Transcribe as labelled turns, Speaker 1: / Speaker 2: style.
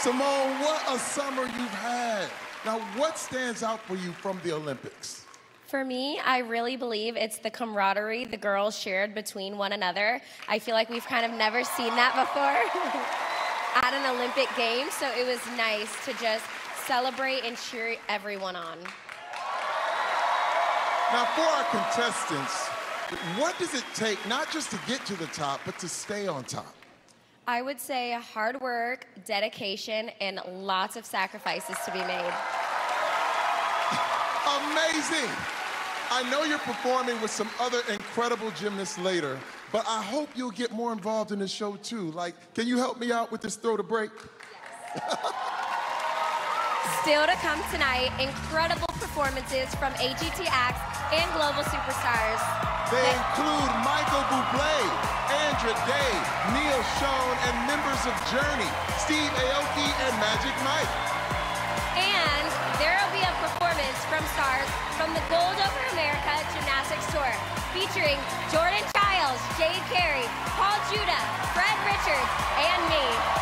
Speaker 1: Simone, what a summer you've had. Now, what stands out for you from the Olympics?
Speaker 2: For me, I really believe it's the camaraderie the girls shared between one another. I feel like we've kind of never seen that before at an Olympic game, so it was nice to just celebrate and cheer everyone on.
Speaker 1: Now, for our contestants, what does it take not just to get to the top, but to stay on top?
Speaker 2: I would say hard work, dedication, and lots of sacrifices to be made.
Speaker 1: Amazing! I know you're performing with some other incredible gymnasts later, but I hope you'll get more involved in the show too. Like, can you help me out with this throw to break?
Speaker 2: Yes. Still to come tonight, incredible performances from AGT Acts and Global Superstars.
Speaker 1: They include Michael Bublé, Andra Day, Schon, and members of Journey, Steve Aoki, and Magic Mike.
Speaker 2: And there will be a performance from stars from the Gold Over America Gymnastics Tour, featuring Jordan Chiles, Jade Carey, Paul Juda, Fred Richards, and me.